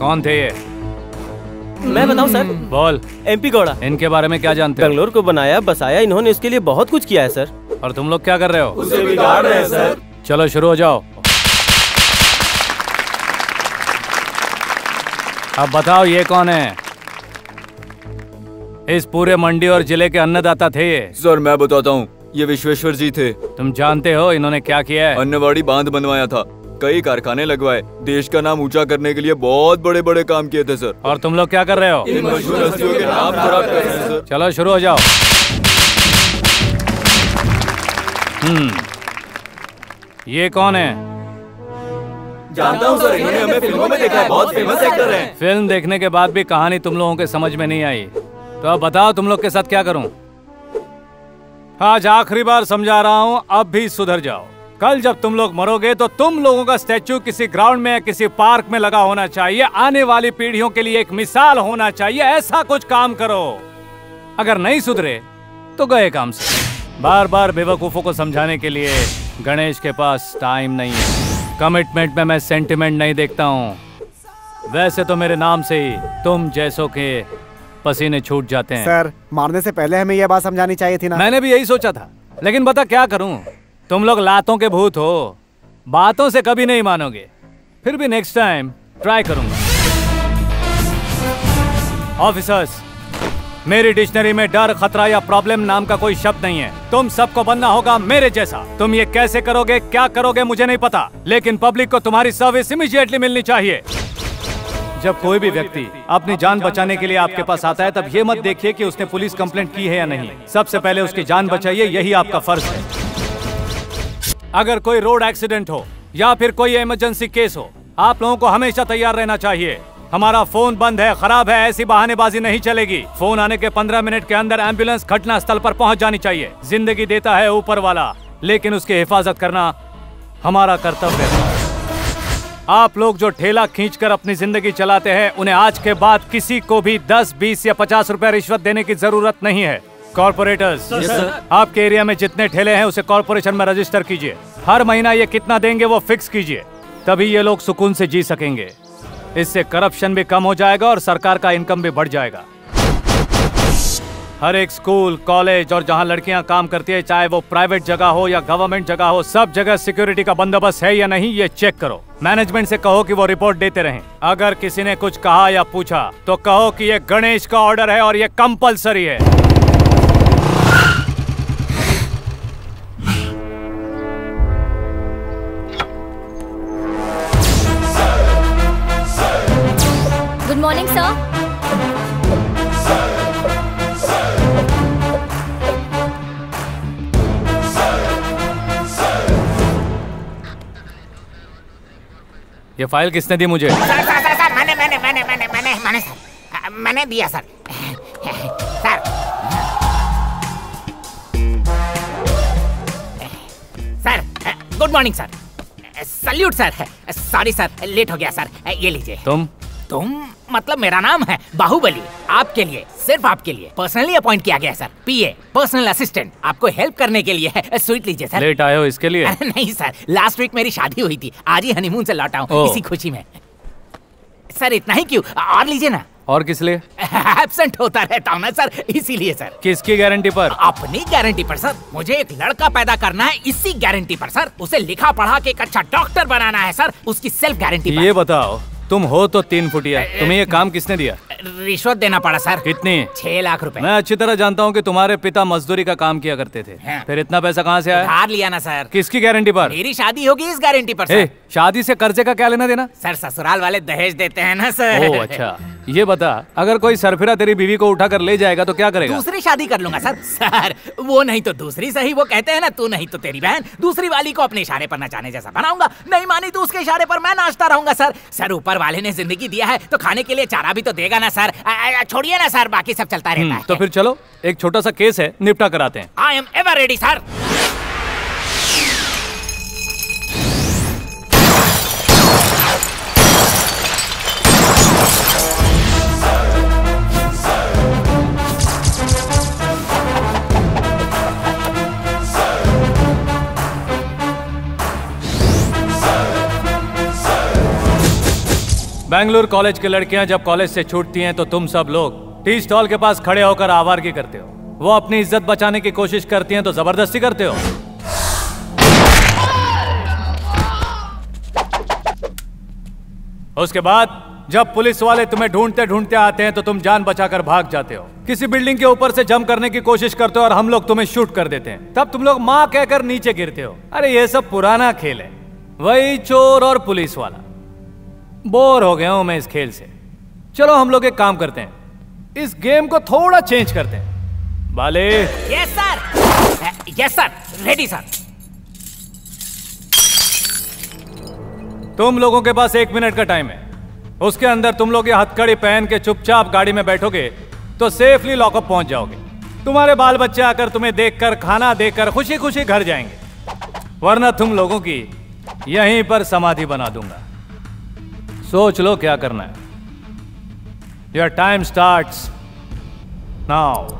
कौन थे ये? मैं बताऊँ सर? बोल। एमपी गौड़ा। इनके बारे में क्या जानते हो? बेंगलोर को बनाया बसाया इन्होंने इसके लिए बहुत कुछ किया है सर। और तुम लोग क्या कर रहे हो? उसे बिगाड़ रहे हैं सर। चलो शुरू हो जाओ। अब बताओ ये कौन है? इस पूरे मंडी और ज़िले के अन्नदाता थे ये। सर मैं बताता हूँ ये विश्वेश्वर जी थे। तुम जानते हो इन्होंने क्या किया है? अन्नवाड़ी बाँध बनवाया था। कई कारखाने लगवाए। देश का नाम ऊँचा करने के लिए बहुत बड़े बड़े काम किए थे सर। और तुम लोग क्या कर रहे हो? इन मशहूर हस्तियों के नाम खराब कर रहे हैं सर। चलो शुरू हो जाओ। हम्म। ये कौन है? जानता हूँ सर इन्होंने हमें फ़िल्मों में देखा है बहुत फ़ेमस एक्टर हैं। फ़िल्म देखने के बाद भी कहानी तुम लोगों के समझ में नहीं आई। तो अब बताओ तुम लोग के साथ क्या करूँ? आज आखिरी बार समझा रहा हूँ अब भी सुधर जाओ। कल जब तुम लोग मरोगे तो तुम लोगों का स्टैचू किसी ग्राउंड में या किसी पार्क में लगा होना चाहिए। आने वाली पीढ़ियों के लिए एक मिसाल होना चाहिए। ऐसा कुछ काम करो। अगर नहीं सुधरे तो गए काम से। बार बार बेवकूफों को समझाने के लिए गणेश के पास टाइम नहीं है। कमिटमेंट में मैं सेंटिमेंट नहीं देखता हूँ। वैसे तो मेरे नाम से ही तुम जैसों के पसीने छूट जाते हैं। सर मारने से पहले हमें यह बात समझानी चाहिए थी ना? मैंने भी यही सोचा था। लेकिन बता क्या करूँ? तुम लोग लातों के भूत हो। बातों से कभी नहीं मानोगे। फिर भी नेक्स्ट टाइम ट्राई करूँगा। ऑफिसर्स मेरी डिक्शनरी में डर, खतरा या प्रॉब्लम नाम का कोई शब्द नहीं है। तुम सबको बनना होगा मेरे जैसा। तुम ये कैसे करोगे, क्या करोगे, मुझे नहीं पता। लेकिन पब्लिक को तुम्हारी सर्विस इमीडिएटली मिलनी चाहिए। जब कोई भी व्यक्ति अपनी जान बचाने के लिए आपके पास आता है, तब ये मत देखिए कि उसने पुलिस कंप्लेंट की है या नहीं। सबसे पहले उसकी जान बचाइए, यही आपका फ़र्ज़ है। अगर कोई रोड एक्सीडेंट हो या फिर कोई इमरजेंसी केस हो आप लोगों को हमेशा तैयार रहना चाहिए। हमारा फ़ोन बंद है खराब है ऐसी बहानेबाजी नहीं चलेगी। फ़ोन आने के पंद्रह मिनट के अंदर एंबुलेंस घटना स्थल पर पहुँच जानी चाहिए। ज़िंदगी देता है ऊपर वाला लेकिन उसकी हिफाजत करना हमारा कर्तव्य है। आप लोग जो ठेला खींचकर अपनी ज़िंदगी चलाते हैं उन्हें आज के बाद किसी को भी 10, 20 या 50 रुपए रिश्वत देने की ज़रूरत नहीं है। कॉर्पोरेटर्स आपके एरिया में जितने ठेले हैं उसे कॉर्पोरेशन में रजिस्टर कीजिए। हर महीना ये कितना देंगे वो फिक्स कीजिए। तभी ये लोग सुकून से जी सकेंगे। इससे करप्शन भी कम हो जाएगा और सरकार का इनकम भी बढ़ जाएगा। हर एक स्कूल कॉलेज और जहाँ लड़कियाँ काम करती है चाहे वो प्राइवेट जगह हो या गवर्नमेंट जगह हो सब जगह सिक्योरिटी का बंदोबस्त है या नहीं ये चेक करो। मैनेजमेंट से कहो कि वो रिपोर्ट देते रहें। अगर किसी ने कुछ कहा या पूछा तो कहो कि ये गणेश का ऑर्डर है और ये कंपलसरी है। ये फ़ाइल किसने दी मुझे? सर सर सर सर मैंने मैंने मैंने मैंने मैंने मैंने सर मैंने दिया sir. Sir. Sir good morning sir. Salute sir. Sorry sir late हो गया सर। ये लीजिए। तुम? तुम? मतलब मेरा नाम है? बाहुबली आपके लिए सिर्फ़ आपके लिए पर्सनली अपॉइंट किया गया सर पीए पर्सनल असिस्टेंट आपको हेल्प करने के लिए है स्वीट लीजिए सर लेट आए हो इसके लिए? नहीं सर लास्ट वीक मेरी शादी हुई थी. आज ही हनीमून से लौटा हूँ. इसी खुशी में. सर इतना ही क्यों? और लीजिए ना. और किस लिए? एबसेंट होता रहता हूँ ना सर इसीलिए सर किसकी गारंटी पर? अपनी गारंटी पर सर मुझे एक लड़का पैदा करना है इसी गारंटी पर सर उसे लिखा पढ़ा के एक अच्छा डॉक्टर बनाना है सर उसकी सेल्फ गारंटी ये बताओ तुम हो तो तीन फुटिया. तुम्हें ये काम किसने दिया? रिश्वत देना पड़ा सर। कितनी? छह लाख रुपए। मैं अच्छी तरह जानता हूँ कि तुम्हारे पिता मजदूरी का काम किया करते थे। हाँ। फिर इतना पैसा कहाँ से आया? हार लिया ना सर। किसकी गारंटी पर? मेरी शादी होगी इस गारंटी पर सर। शादी से कर्जे का क्या लेना देना? सर ससुराल वाले दहेज देते हैं ना सर। ओ अच्छा। ये बता अगर कोई सरफिरा तेरी बीवी को उठा कर ले जाएगा तो क्या करेगा? दूसरी शादी कर लूँगा सर। सर वो नहीं तो दूसरी सही वो कहते हैं ना तू नहीं तो तेरी बहन। दूसरी वाली को अपने इशारे पर नचाने जैसा बनाऊँगा। नहीं मानी तो उसके इशारे पर मैं नाचता रहूँगा सर। सर ऊपर वाले ने ज़िंदगी दिया है तो खाने के लिए चारा भी तो देगा ना सर। छोड़िए ना सर बाकी सब चलता रहता हम्म, है। तो फिर चलो एक छोटा सा केस है निपटा कराते हैं। I am ever ready sir Bengaluru college की लड़कियाँ जब कॉलेज से छूटती हैं तो तुम सब लोग टी स्टॉल के पास खड़े होकर आवारगी करते हो। वो अपनी इज़्ज़त बचाने की कोशिश करती हैं तो ज़बरदस्ती करते हो। उसके बाद जब पुलिस वाले तुम्हें ढूंढते ढूंढते आते हैं तो तुम जान बचाकर भाग जाते हो। किसी बिल्डिंग के ऊपर से जम करने की कोशिश करते हो और हम लोग तुम्हें शूट कर देते हैं। तब तुम लोग माँ कहकर नीचे गिरते हो। अरे ये सब पुराना खेल है। वही चोर और पुलिस वाला। बोर हो गया हूँ मैं इस खेल से। चलो हम लोग एक काम करते हैं। इस गेम को थोड़ा चेंज करते हैं। बाले। Yes sir yes sir ready sir तुम लोगों के पास एक मिनट का टाइम है। उसके अंदर तुम लोग ये हथकड़ी पहन के चुपचाप गाड़ी में बैठोगे तो सेफली लॉकअप पहुँच जाओगे। तुम्हारे बाल बच्चे आकर तुम्हें देखकर खाना देकर खुशी खुशी घर जाएँगे। वरना तुम लोगों की यहीं पर समाधि बना दूँगा। सोच लो क्या करना है। योर टाइम स्टार्ट्स नाउ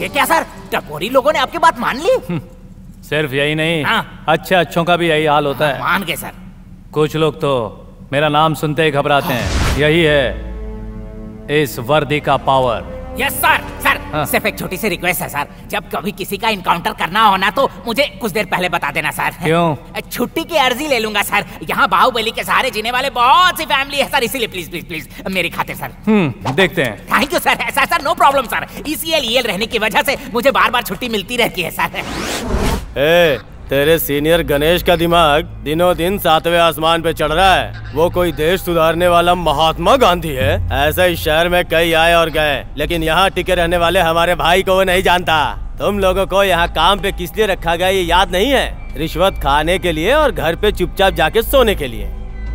ये क्या सर? टपोरी लोगों ने आपकी बात मान ली? सिर्फ़ यही नहीं हाँ। अच्छे अच्छों का भी यही हाल होता है। मान के सर। कुछ लोग तो मेरा नाम सुनते ही घबराते हैं। यही है इस वर्दी का पावर। Yes sir. सर हाँ। सिर्फ़ एक छोटी सी रिक्वेस्ट है सर। जब कभी किसी का इनकाउंटर करना हो ना तो मुझे कुछ देर पहले बता देना सर। क्यों? छुट्टी की अर्जी ले लूँगा सर। यहाँ बाहुबली के सहारे जीने वाले बहुत सी फैमिली है सर। इसीलिए प्लीज़ प्लीज़ प्लीज़ मेरी खातिर सर। हम्म देखते हैं। थैंक यू सर ऐसा sir no problem sir EL रहने की वजह से मुझे बार बार छुट्टी मिलती रहती है सर। ए, तेरे सीनियर गणेश का दिमाग दिनों दिन सातवें आसमान पे चढ़ रहा है। वो कोई देश सुधारने वाला महात्मा गांधी है? ऐसे इस शहर में कई आए और गए लेकिन यहाँ टिके रहने वाले हमारे भाई को वो नहीं जानता। तुम लोगों को यहाँ काम पे किस लिए रखा गया ये याद नहीं है? रिश्वत खाने के लिए और घर पे चुपचाप जाके सोने के लिए।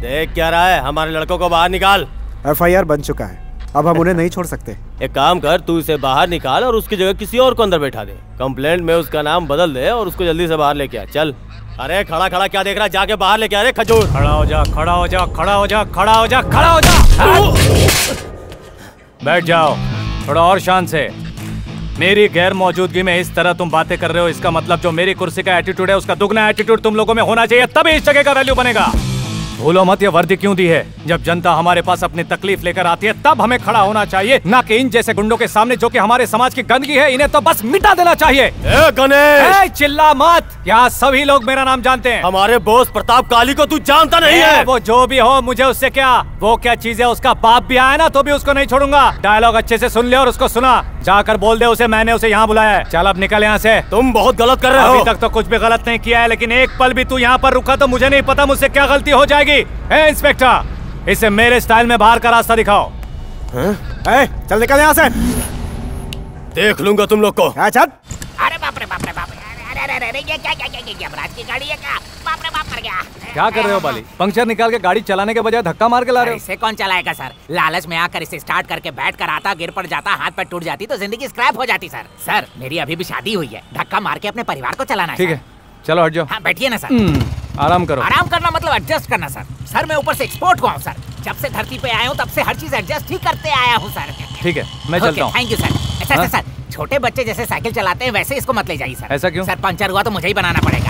देख क्या रहा है हमारे लड़कों को बाहर निकाल। एफआईआर बन चुका है। अब हम उन्हें नहीं छोड़ सकते। एक काम कर तू इसे बाहर निकाल और उसकी जगह किसी और को अंदर बैठा दे। कंप्लेंट में उसका नाम बदल दे और उसको जल्दी से बाहर लेके आ। चल। अरे खड़ा खड़ा क्या देख रहा है? जाके बाहर लेके आ रे खजूर। खड़ा हो जा खड़ा हो जा खड़ा हो जा खड़ा हो जा खड़ा हो जा। बैठ जाओ। थोड़ा और शान से। मेरी गैर मौजूदगी में इस तरह तुम बातें कर रहे हो इसका मतलब जो मेरी कुर्सी का एटीट्यूड है उसका दुगना एटीट्यूड तुम लोगों में होना चाहिए तभी इस जगह का वैल्यू बनेगा। भूलो मत ये वर्दी क्यों दी है? जब जनता हमारे पास अपनी तकलीफ़ लेकर आती है तब हमें खड़ा होना चाहिए। ना कि इन जैसे गुंडों के सामने जो कि हमारे समाज की गंदगी है इन्हें तो बस मिटा देना चाहिए। ए गणेश! चिल्ला मत! यहाँ सभी लोग मेरा नाम जानते हैं? हमारे बोस प्रताप काली को तू जानता नहीं है। वो जो भी हो मुझे उससे क्या? वो क्या चीज़ है? उसका बाप भी आया ना तो भी उसको नहीं छोड़ूँगा। डायलॉग अच्छे से सुन ले और उसको सुना। जाकर बोल दे उसे मैंने उसे यहाँ बुलाया है। चल अब निकल यहाँ से। तुम बहुत गलत कर रहे हो। अभी तक तो कुछ भी गलत नहीं किया है लेकिन एक पल भी तू यहाँ पर रुका तो मुझे नहीं पता मुझसे क्या गलती हो जाएगी। ए इंस्पेक्टर इसे मेरे स्टाइल में बाहर का रास्ता दिखाओ। ए, चल निकल यहाँ से। देख लूँगा तुम लोग को। क्या अरे बाप रे बाप रे बाप रे। अरे अरे अरे अरे ये क्या क्या क्या क्या क्या की गाड़ी है क्या? बाप रे बाप कर गया। क्या कर रहे हो बाली? पंक्चर निकाल के गाड़ी चलाने के बजाय धक्का मार के ला रहे हो? इसे कौन चलाएगा सर? लालच में आकर इसे स्टार्ट करके बैठ कर आता गिर पड़ जाता हाथ पैर टूट जाती तो ज़िंदगी स्क्रैप हो जाती सर। सर मेरी अभी भी शादी हुई है। धक्का मार के अपने परिवार को चलाना ठीक है चलो हट जाओ। हाँ बैठिए ना सर। हम्म, आराम करो। आराम करना मतलब एडजस्ट करना सर सर मैं ऊपर से एक्सपोर्ट हुआ हूँ सर जब से धरती पे आया हूँ तब से हर चीज़ एडजस्ट ही करते आया हूँ सर ठीक है मैं चलता हूँ। थैंक यू सर हाँ? सर सर छोटे बच्चे जैसे साइकिल चलाते हैं वैसे इसको मत ले जाइए सर ऐसा क्यों? सर पंचर हुआ तो मुझे ही बनाना पड़ेगा।